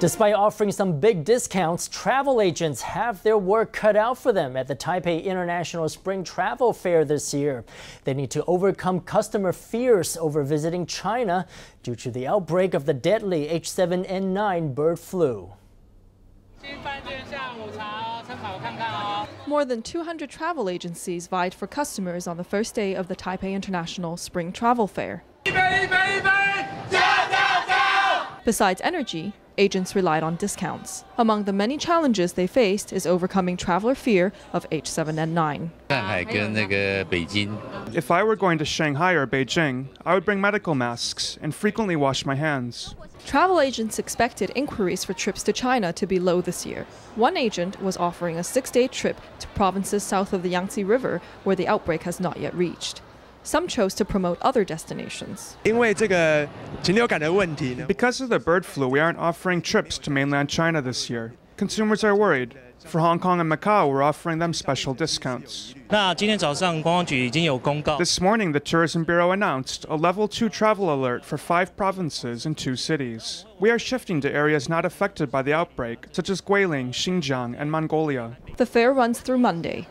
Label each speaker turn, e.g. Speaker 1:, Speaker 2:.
Speaker 1: Despite offering some big discounts, travel agents have their work cut out for them at the Taipei International Spring Travel Fair this year. They need to overcome customer fears over visiting China due to the outbreak of the deadly H7N9 bird flu.
Speaker 2: More than 200 travel agencies vied for customers on the first day of the Taipei International Spring Travel Fair. Besides energy, agents relied on discounts. Among the many challenges they faced is overcoming traveler fear of H7N9.
Speaker 3: If I were going to Shanghai or Beijing, I would bring medical masks and frequently wash my hands.
Speaker 2: Travel agents expected inquiries for trips to China to be low this year. One agent was offering a six day trip to provinces south of the Yangtze River where the outbreak has not yet reached. Some chose to promote other destinations.
Speaker 3: Because of the bird flu, we aren't offering trips to mainland China this year. Consumers are worried. For Hong Kong and Macau, we're offering them special discounts. This morning, the Tourism Bureau announced a level 2 travel alert for five provinces and two cities. We are shifting to areas not affected by the outbreak, such as Guilin, Xinjiang, and Mongolia.
Speaker 2: The fair runs through Monday.